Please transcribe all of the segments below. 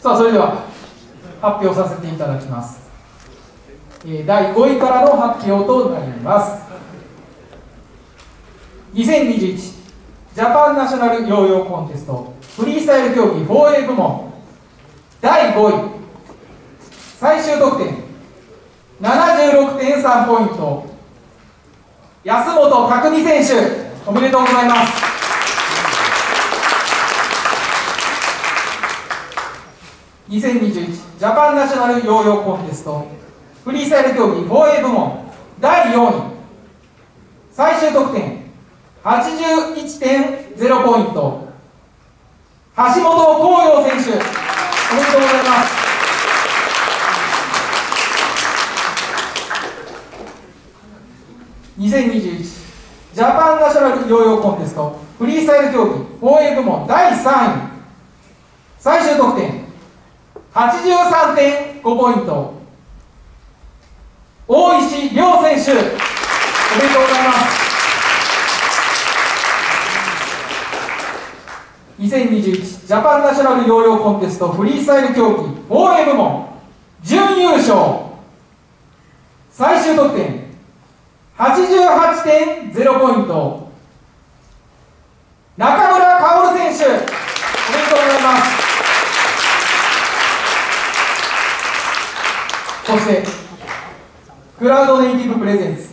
さあそれでは発表させていただきます。え第5位からの発表となります。2021ジャパンナショナルヨーヨーコンテストフリースタイル競技 4A 部門。第5位最終得点76.3ポイント。安本拓実選手おめでとうございます。2021ジャパンナショナルヨーヨーコンテストフリースタイル競技 4A 部門第4位。最終得点81.0ポイント。橋本光陽選手おめでとうございます。2021ジャパンナショナルヨーヨーコンテストフリースタイル競技 4A 部門第3位。最終得点83.5ポイント。大石亮選手おめでとうございます。2021ジャパンナショナルヨーヨーコンテストフリースタイル競技 4A 部門準優勝。最終得点88.0ポイント。中村薫選手おめでとうございます。そしてクラウドネイティブプレゼンツ。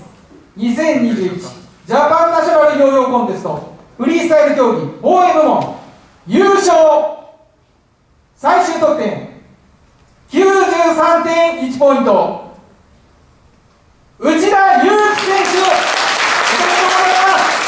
2021ジャパンナショナル療養コンテスト。フリースタイル競技応援部門優勝。最終得点93.1ポイント。内田祐樹選手おめでとうございます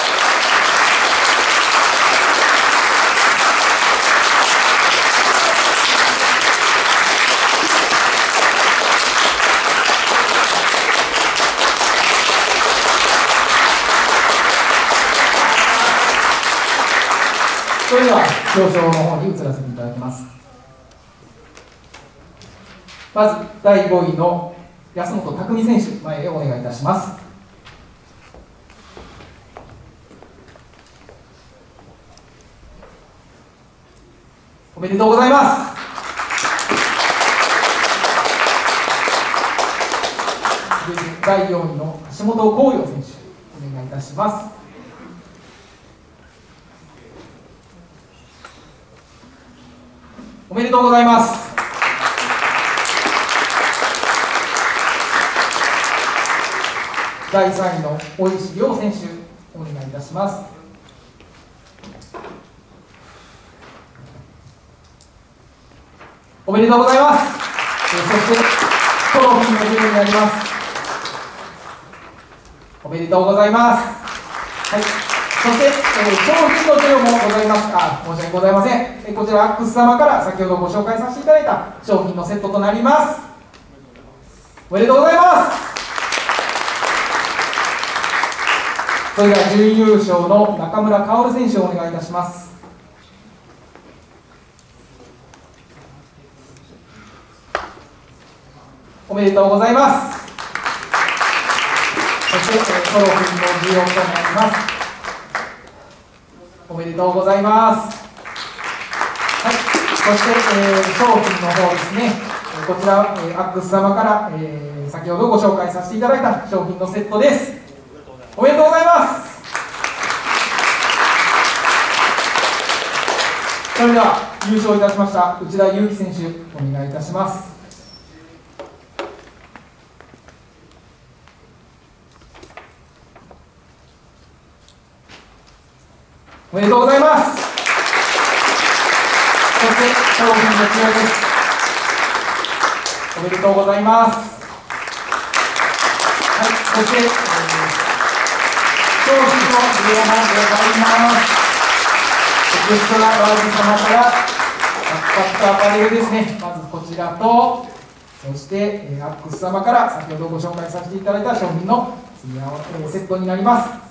それでは表彰の方に移らせていただきます。まず第5位の安本拓実選手前へお願いいたします。おめでとうございます。第4位の橋本光陽選手お願いいたします。おめでとうございます。第3位の大石亮選手お願いいたします。おめでとうございます。そしてトロフィーの授与になります。おめでとうございます。そして、えー商品の授与もございます。あ申し訳ございません、えーこちらアックス様から先ほどご紹介させていただいた商品のセットとなります。おめでとうございます。それでは準優勝の中村薫選手をお願いいたします。おめでとうございます。そして、えートロフィーの授与となります。おめでとうございます。はい。そして、えー商品の方ですね。こちら、えーアックス様から、えー先ほどご紹介させていただいた商品のセットです。おめでとうございます。それでは優勝いたしました内田裕樹選手お願いいたします。おめでとうございます。そして商品の違いです。おめでとうございます。はいそして、えー商品の授与もございます。エクストラワールド様からバックアパレルですね。まずこちらとそして、えーアックス様から先ほどご紹介させていただいた商品の詰め合わせセットになります。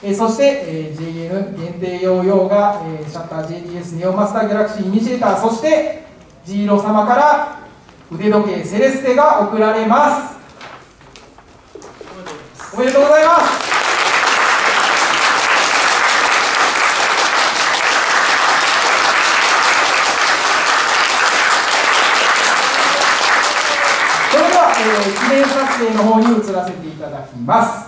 えー、そして、えー、JN 限定用用が、えー、シャッター JDS ネオマスターギャラクシーイニシエーターそして G ロ様から腕時計セレステが贈られます。おめでとうございます。それでは、えー、記念撮影の方に移らせていただきます。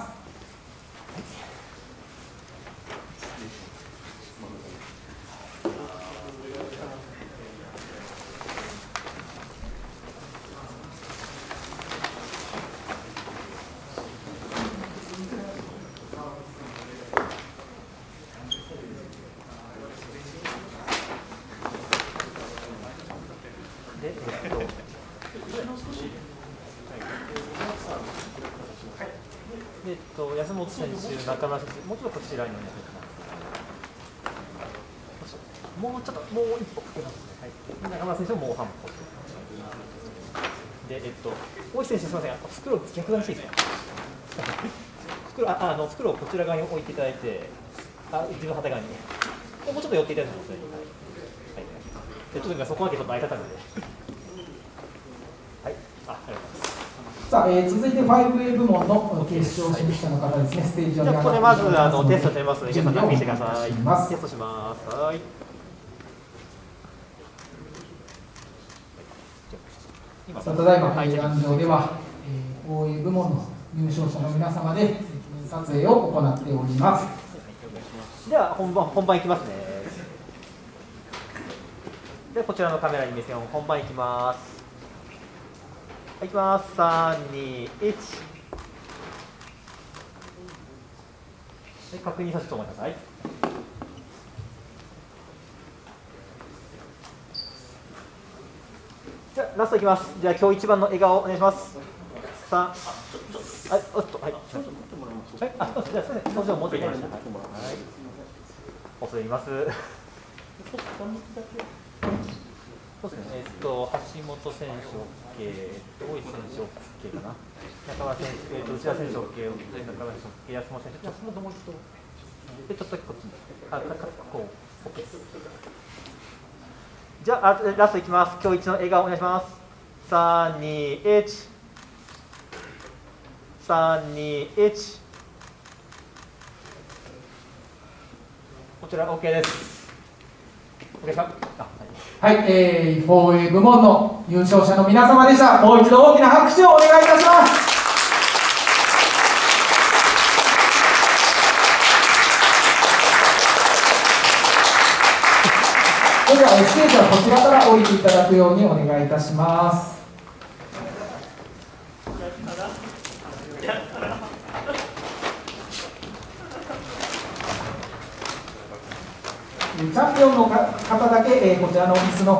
で、えっと、でえっと、安本選手、中村選手、もうちょっとこちらにお願いします。もうちょっと、もう一歩かけますね。はい。中村選手ももう半歩。で、えっと、大石選手、すみません、袋逆側にしていいですか。袋、あ、あの袋をこちら側に置いていただいて、あ、自分反対側に。でもうちょっと寄っていただいても、それに。はい。はい。で、ちょっと今そこまでちょっと空いたので。はい。あ、ありがとうございます。さあ、えー続いて 5A 部門の決勝進出者の方ですね、ステージ上にじゃあここでまずあのテストししてますので、皆さん確認してください。テストします。はい。今さあただいま、はい会談場では、えういう部門の入賞者の皆様で撮影を行っております。では本番本番いきますね。ではこちらのカメラに目線を本番いきます。はい、いきます。三二一。はい、確認させてもらってください。じゃあラストいきます。じゃあ今日一番の笑顔お願いします。三。はい、おっと、はい。はい、あ、じゃあ、すみません、表情持っていただいて。はい。恐れ入ります。そうですね、えっと、橋本選手 OK、大石選手 OK かな。中村選手、えっと、内田選手 OK、中村選手 OK、安本選手、安本もう一度。で、ちょっとこっちに。あ、か、か、こう、OK です。じゃあ、ラストいきます。今日一の笑顔お願いします。三二一。三二一。こちら OK です。お客さん。はい。えー、4A 部門の優勝者の皆様でした。もう一度大きな拍手をお願いいたします。それでは、えーステージはこちらから降りていただくようにお願いいたします。チャンピオンの方だけ、えこちらの椅子の